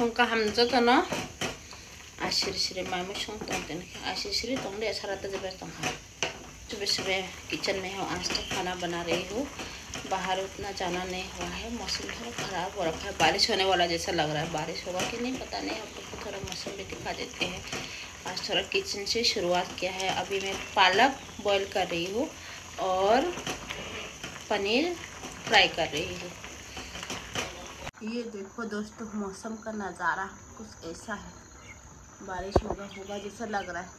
Hongka hamza to no? Ashir shiri mai mu shong tong ten ashir shiri tong de sarata जब tong सुबह सुबह kitchen में हूँ आज तो खाना बना रही हूँ बाहर उतना जाना नहीं हुआ है मौसम थोड़ा ख़राब हो रखा है बारिश होने वाला जैसा लग रहा है बारिश होगा कि नहीं पता नहीं आप लोग थोड़ा मौसम भी दिखा देते हैं आज थोड़ा किचन से शुरुआत किया है अभी मैं पालक बॉईल कर रही हूँ और पनीर फ्राई कर रही हूँ ये देखो दोस्तों, मौसम का नज़ारा कुछ ऐसा है। बारिश होगा होगा जैसा लग रहा है।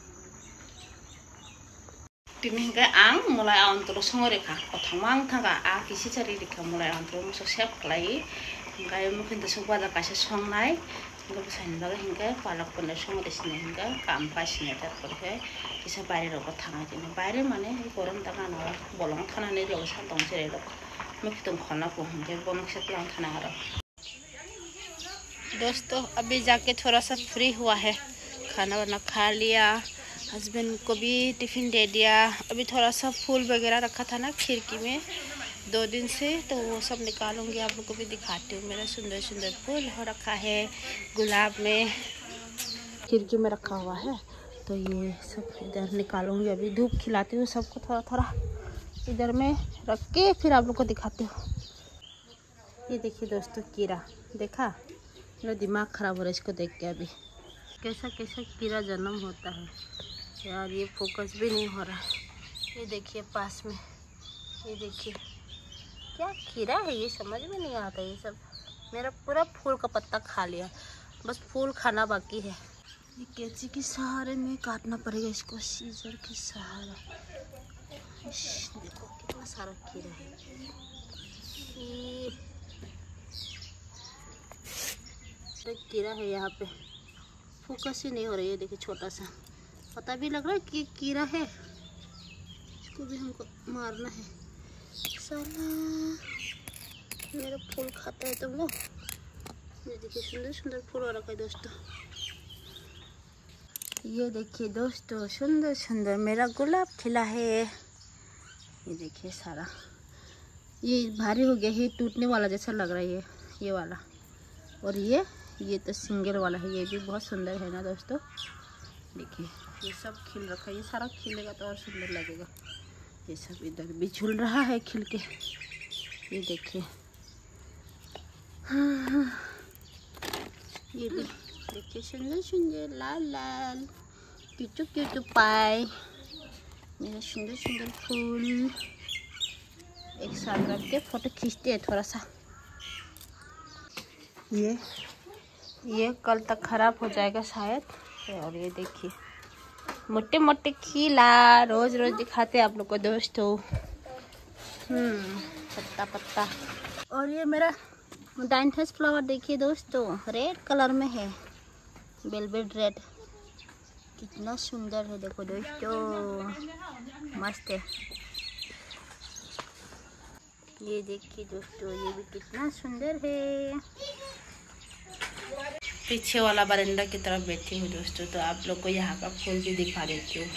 तिमीका आं मलाई आन्तरो सङरेखा कथमा आं थांगा, आ किसी चारि रेखा मलाई आन्तरो मोसो सेप खालायो ओमफ्राय मुखिन्द सो बाजा कासे संनाय ओमफ्राय बसायनो बागै हिंगा पालक पन्ने सङरेसिनो हिंगा, काम पासिनो तारपरे किसा बायरे रगो थाङा दिनो बायरे माने गरम तागा न बलं थानानै लग सान्दुं जेरै मुखिदों खनाखौ हिंगा, बमक से प्लान थाना आरो दोस्तों, अभी जाके थोड़ा सा फ्री हुआ है। खाना वाना खा लिया हस्बैंड को भी टिफ़िन दे दिया। अभी थोड़ा सा फूल वगैरह रखा था ना खिड़की में, दो दिन से तो वो सब निकालूँगी, आप लोग को भी दिखाती हूँ। मेरा सुंदर सुंदर फूल हो रखा है गुलाब में। खिड़की में रखा हुआ है तो ये सब इधर निकालूँगी। अभी धूप खिलाती हूँ सबको थोड़ा थोड़ा इधर में रख के फिर आप लोग को दिखाती हूँ। ये देखिए दोस्तों कीड़ा देखा? मेरा दिमाग ख़राब हो रहा है, इसको देख के अभी। कैसा कैसा कीड़ा जन्म होता है। यार, ये फोकस भी नहीं हो रहा। ये देखिए पास में। ये देखिए। क्या कीड़ा है ये? समझ में नहीं आता ये सब। मेरा पूरा फूल का पत्ता खा लिया। बस फूल खाना बाकी है। ये कैची के सहारे में काटना पड़ेगा इसको। सीजर के सहारा। देखो कितना सारा कीड़ा है। कीड़ा है यहाँ पे। फोकस ही नहीं हो रही है, देखिए छोटा सा। पता भी लग रहा है कि कीड़ा है। इसको भी हमको मारना है। साला, मेरा फूल खाता है तुम लोग। ये देखिए, सुंदर सुंदर फूल हो रखा है दोस्तों। ये देखिए दोस्तों, सुंदर सुंदर मेरा गुलाब खिला है। ये देखिए सारा। ये भारी हो गया है टूटने वाला जैसा लग रहा है ये ये वाला। और ये ये तो सिंगल वाला है, ये भी बहुत सुंदर है ना दोस्तों? देखिए, ये सब खिल रखा है, ये सारा खिलेगा तो और सुंदर लगेगा। ये सब इधर भी झूल रहा है खिल के। ये देखिए। ये देखिए, सुंदर सुंदर, लाल लाल। क्यूटू क्यूटू पाए। मेरा सुंदर सुंदर फूल। एक साथ रख के फ़ोटो खींचते हैं थोड़ा सा। ये ये कल तक ख़राब हो जाएगा शायद। और ये देखिए मोटे मोटे खीला रोज रोज दिखाते आप लोग को दोस्तों। हम्म पत्ता पत्ता और ये मेरा डाइनथस फ्लावर देखिए दोस्तों, रेड कलर में है। बेलबेड रेड। कितना सुंदर है देखो दोस्तों। मस्त है। ये देखिए दोस्तों, ये भी कितना सुंदर है। पीछे वाला बरंडा की तरफ़ बैठी हूँ दोस्तों तो आप लोग को यहाँ का फूल भी दिखा देती हूँ।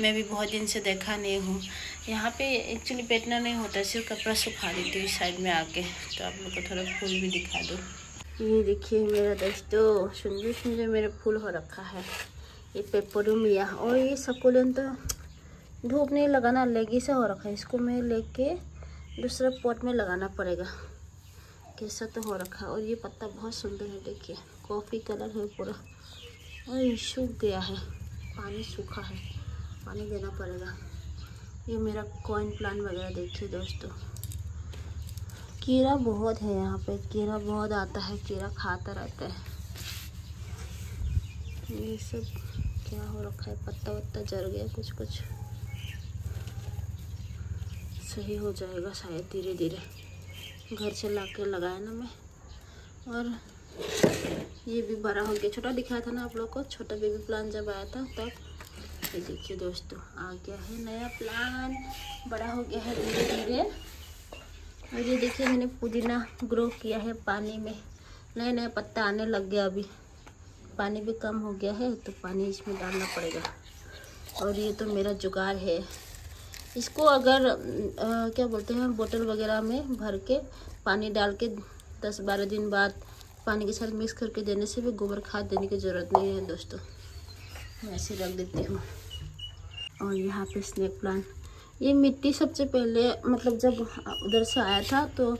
मैं भी बहुत दिन से देखा नहीं हूँ। यहाँ पे एक्चुअली बैठना नहीं होता, सिर्फ़ कपड़ा सुखा देती हूँ इस साइड में आके। तो आप लोग को थोड़ा फूल भी दिखा दो। ये देखिए मेरा दोस्तों, सुंदर सुंदर मेरा फूल हो रखा है। ये पेपरूमिया और ये सकुलन तो धूप नहीं लगाना लेगी से हो रखा है। इसको मैं लेके दूसरा पॉट में लगाना पड़ेगा। कैसा तो हो रखा है और ये पत्ता बहुत सुंदर है, देखिए। कॉफ़ी कलर है पूरा। और सूख गया है। पानी सूखा है। पानी देना पड़ेगा। ये मेरा कॉइन प्लांट वगैरह देखिए दोस्तों। कीड़ा बहुत है यहाँ पे। कीड़ा बहुत आता है। कीड़ा खाता रहता है। ये सब क्या हो रखा है? पत्ता वत्ता जल गया कुछ कुछ सही हो जाएगा शायद धीरे धीरे घर से ला के लगाया ना मैं। और ये भी बड़ा हो गया। छोटा दिखाया था ना आप लोग को। छोटा बेबी प्लान जब आया था तब। ये देखिए दोस्तों, आ गया है नया प्लान बड़ा हो गया है धीरे धीरे। और ये देखिए, मैंने पुदीना ग्रो किया है पानी में। नए नए पत्ता आने लग गया अभी। पानी भी कम हो गया है तो पानी इसमें डालना पड़ेगा। और ये तो मेरा जुगाड़ है। इसको अगर आ, क्या बोलते हैं बोतल वगैरह में भर के पानी डाल के दस बारह दिन बाद पानी के साथ मिक्स करके देने से भी गोबर खाद देने की ज़रूरत नहीं है दोस्तों। मैं ऐसे रख देती हूँ। और यहाँ पे स्नेक प्लांट। ये मिट्टी सबसे पहले मतलब जब उधर से आया था तो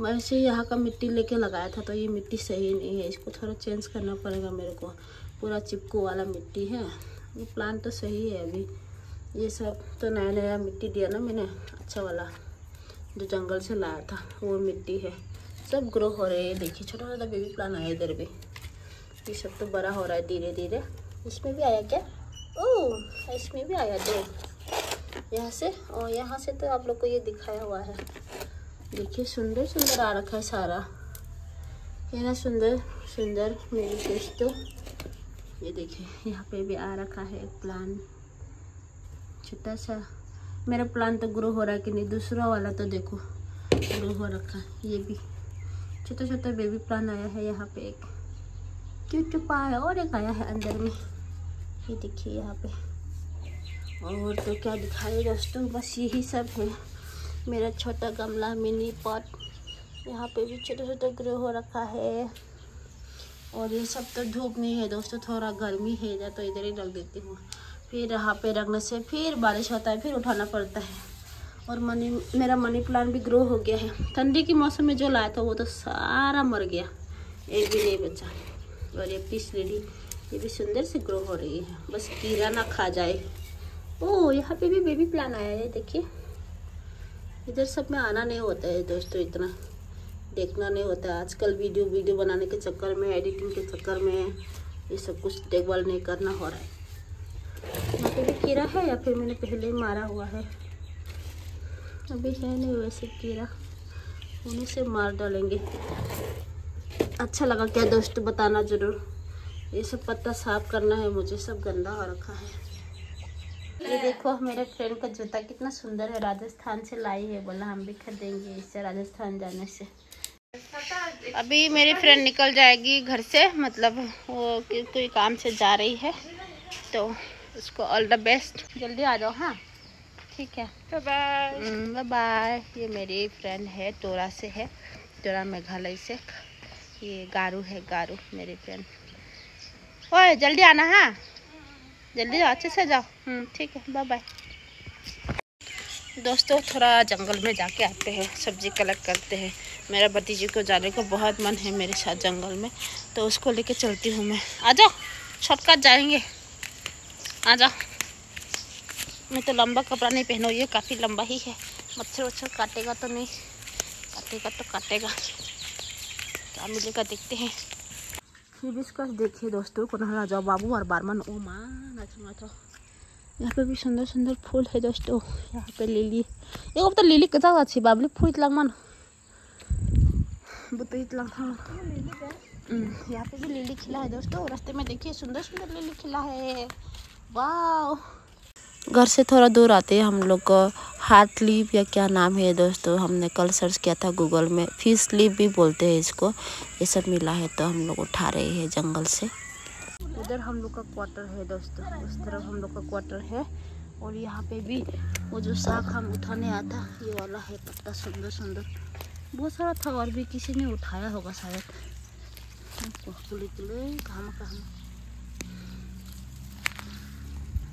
वैसे यहाँ का मिट्टी लेके लगाया था तो ये मिट्टी सही नहीं है। इसको थोड़ा चेंज करना पड़ेगा मेरे को। पूरा चिपकू वाला मिट्टी है। ये प्लांट तो सही है अभी। ये सब तो नया नया मिट्टी दिया ना मैंने। अच्छा वाला, जो जंगल से लाया था, वो मिट्टी है। सब ग्रो हो रहे हैं, देखिए, छोटा छोटा बेबी प्लान आया इधर भी। ये सब तो बड़ा हो रहा है धीरे धीरे। इसमें भी आया क्या? ओह, इसमें भी आया दो। यहाँ से, और यहाँ से तो आप लोग को ये दिखाया हुआ है। देखिए, सुंदर सुंदर आ रखा है सारा। ये ना सुंदर सुंदर, मेरी दोस्तों ये देखिए, यहाँ पे भी आ रखा है एक प्लान छोटा सा। मेरा प्लान तो ग्रो हो रहा है कि नहीं, दूसरा वाला तो देखो। ग्रो हो रखा है, ये भी। छोटा छोटा बेबी प्लान आया है यहाँ पे एक। क्यों चुपा है? और एक आया है अंदर में। ये देखिए यहाँ पे। और तो क्या दिखाए दोस्तों, बस यही सब है। मेरा छोटा गमला मिनी पॉट यहाँ पे भी छोटा छोटा ग्रो हो रखा है। और ये सब तो धूप नहीं है दोस्तों, थोड़ा गर्मी है, या तो इधर ही रख देती हूँ। फिर यहाँ पे रखने से फिर बारिश होता है, फिर उठाना पड़ता है। और मनी, मेरा मनी प्लांट भी ग्रो हो गया है। ठंडी के मौसम में जो लाया था, वो तो सारा मर गया। एक भी नहीं बचा। और ये पीस लेडी ये भी सुंदर से ग्रो हो रही है। बस कीड़ा ना खा जाए। ओ, यहाँ पे भी बेबी प्लान आया है, देखिए। इधर सब में आना नहीं होता है दोस्तों, इतना देखना नहीं होता है। आजकल वीडियो वीडियो बनाने के चक्कर में एडिटिंग के चक्कर में, ये सब कुछ देखभाल नहीं करना हो रहा है। पे भी कीड़ा है या फिर मैंने पहले मारा हुआ है? अभी है नहीं वैसे कीड़ा। उन्हीं से मार डालेंगे। अच्छा लगा क्या दोस्तों बताना ज़रूर। ये सब पत्ता साफ़ करना है, मुझे सब गंदा हो रखा है। ये देखो, मेरे फ्रेंड का जूता कितना सुंदर है। राजस्थान से लाई है, बोला हम भी खरीदेंगे इससे राजस्थान जाने से। अभी मेरी फ्रेंड निकल जाएगी घर से मतलब वो कोई काम से जा रही है तो उसको ऑल द बेस्ट जल्दी आ जाओ हाँ? ठीक है। बाय बाय हम्म, ये मेरी फ्रेंड है तोरा से है तोरा मेघालय से। ये गारू है गारू मेरी फ्रेंड ओए जल्दी आना हाँ? जल्दी जाओ अच्छे से जाओ। हम्म, ठीक है बाय बाय दोस्तों थोड़ा जंगल में जाके आते हैं सब्ज़ी कलेक्ट करते हैं। मेरा भतीजी को जाने को बहुत मन है मेरे साथ जंगल में तो उसको लेके चलती हूँ मैं। आ जाओ शॉर्टकट जाएँगे। आ जाओ मैं तो लंबा कपड़ा नहीं पहनो, ये काफ़ी लंबा ही है। मच्छर वच्छर काटेगा तो नहीं, काटेगा तो काटेगा। क्या मिलेगा देखते हैं। हिबिस्कस देखिए दोस्तों को नहा जाओ बाबू और बारमन। ओ माँ, नाचो नाचो। यहाँ पे भी सुंदर सुंदर फूल है दोस्तों। यहाँ पे लिली। एक तो लिली कता अच्छी बाबली, फूल इतना मन। बुतो इतना यहाँ पे भी लिली खिला है दोस्तों। रास्ते में देखिए, सुंदर सुंदर लिली खिला है। वाह घर से थोड़ा दूर आते हैं हम लोग को हार्ट लीप या क्या नाम है दोस्तों हमने कल सर्च किया था गूगल में। फ़िश लीप भी बोलते हैं इसको। ये सब मिला है तो हम लोग उठा रहे हैं जंगल से। उधर हम लोग का क्वार्टर है दोस्तों। उस तरफ़ हम लोग का क्वार्टर है। और यहाँ पे भी वो जो साग हम उठाने आता ये वाला है पत्ता सुंदर सुंदर। बहुत सारा था और भी किसी ने उठाया होगा शायद।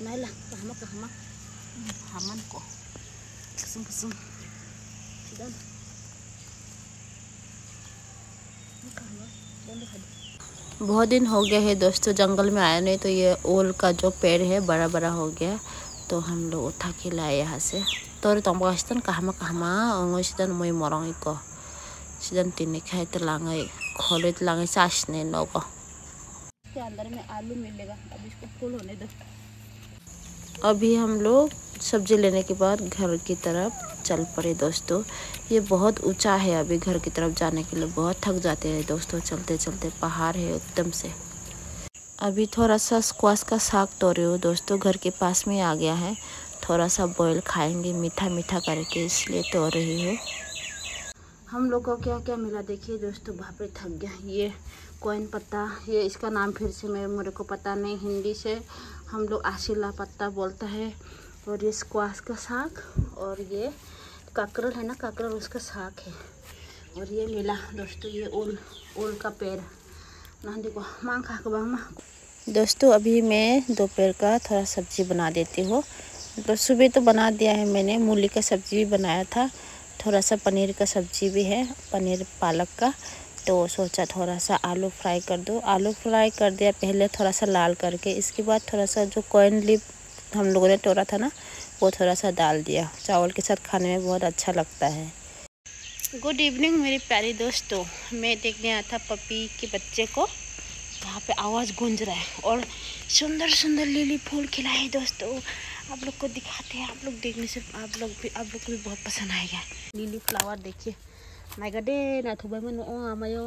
na lang kahamak kahamak haman ko. Kasum kasum. Dan बहुत दिन हो गया है दोस्तों जंगल में आया नहीं तो ये ओल का जो पेड़ है बड़ा बड़ा हो गया। तो हम लोग उठा के लाए यहाँ से। तो तुम कहा कहमा कहमा अंगो सिदन मुई मरंग को। सिदन तीन खाए तो लांगे खोले तो लांगे सास ने लोगो। के अंदर में आलू मिलेगा अब इसको फूल होने दो। अभी हम लोग सब्ज़ी लेने के बाद घर की तरफ़ चल पड़े दोस्तों। ये बहुत ऊँचा है अभी घर की तरफ़ जाने के लिए। बहुत थक जाते हैं दोस्तों, चलते चलते पहाड़ है एकदम से। अभी थोड़ा सा स्क्वाश का साग तोड़े हो दोस्तों, घर के पास में आ गया है। थोड़ा सा बॉयल खाएँगे मीठा मीठा करके इसलिए तोड़ रही हूँ। हम लोग को क्या क्या मिला देखिए दोस्तों, वहाँ पे थक गया ये कोइन पत्ता, ये इसका नाम फिर से मैं मेरे को पता नहीं, हिंदी से हम लोग आशीला पत्ता बोलता है और ये स्क्वाश का साग और ये काकरल है ना, काकरल उसका साग है। और ये मिला दोस्तों, ये ओल ओल का पेड़। ना देखो मांग खा के दोस्तों, अभी मैं दोपहर का थोड़ा सब्ज़ी बना देती हूँ। तो सुबह तो बना दिया है मैंने, मूली का सब्ज़ी भी बनाया था। थोड़ा सा पनीर का सब्ज़ी भी है, पनीर पालक का। तो सोचा थोड़ा सा आलू फ्राई कर दो। आलू फ्राई कर दिया पहले थोड़ा सा लाल करके। इसके बाद थोड़ा सा जो कॉइन लिप हम लोगों ने तोड़ा था ना वो थोड़ा सा डाल दिया। चावल के साथ खाने में बहुत अच्छा लगता है। गुड इवनिंग मेरे प्यारे दोस्तों। मैं देखने आया था पपी के बच्चे को। यहाँ पे आवाज़ गूंज रहा है और सुंदर सुंदर लिली फूल खिलाए हैं दोस्तों। आप लोग को दिखाते हैं। आप लोग देखने से आप लोग भी आप लोग को भी बहुत पसंद आएगा। लिली फ्लावर देखिए। मैं गडे ना थुबाई मन ओ आमायो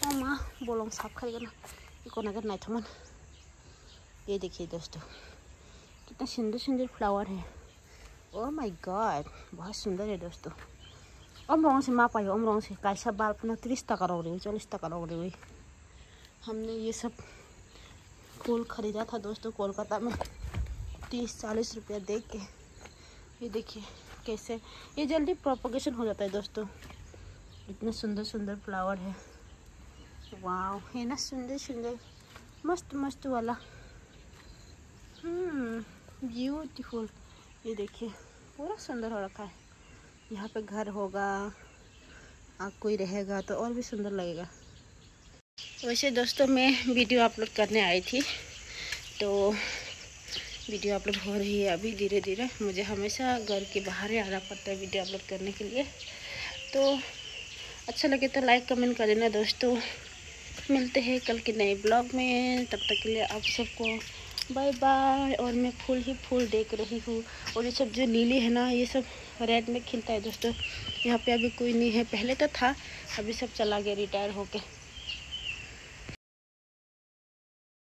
ओ माँ बोलों साफ़ करेगा ना इको नगर ना थमन ये देखिए दोस्तों कितना सुंदर सुंदर फ्लावर है ओ माय गॉड बहुत सुंदर है दोस्तों अम रंग से माँ पायो अम रंग से कैसा बाल पुनः तीस टका रह रही हुई चालीस टका रह रही हुई हमने ये सब फूल खरीदा था दोस्तों कोलकाता में तीस चालीस रुपया दे के ये देखिए कैसे ये जल्दी प्रोपोगेशन हो जाता है दोस्तों। इतने सुंदर सुंदर फ्लावर है। वाह है ना सुंदर सुंदर, मस्त मस्त वाला। ब्यूटीफुल ये देखिए, पूरा सुंदर हो रखा है। यहाँ पे घर होगा आप कोई रहेगा तो और भी सुंदर लगेगा। वैसे दोस्तों, मैं वीडियो अपलोड करने आई थी तो वीडियो अपलोड हो रही है अभी धीरे धीरे। मुझे हमेशा घर के बाहर ही आना पड़ता है वीडियो अपलोड करने के लिए। तो अच्छा लगे तो लाइक कमेंट कर देना दोस्तों। मिलते हैं कल के नए ब्लॉग में। तब तक के लिए आप सबको बाय बाय और मैं फूल ही फूल देख रही हूँ। और ये सब जो नीली है ना, ये सब रेड में खिलता है दोस्तों। यहाँ पे अभी कोई नहीं है। पहले तो था, अभी सब चला गया रिटायर होके।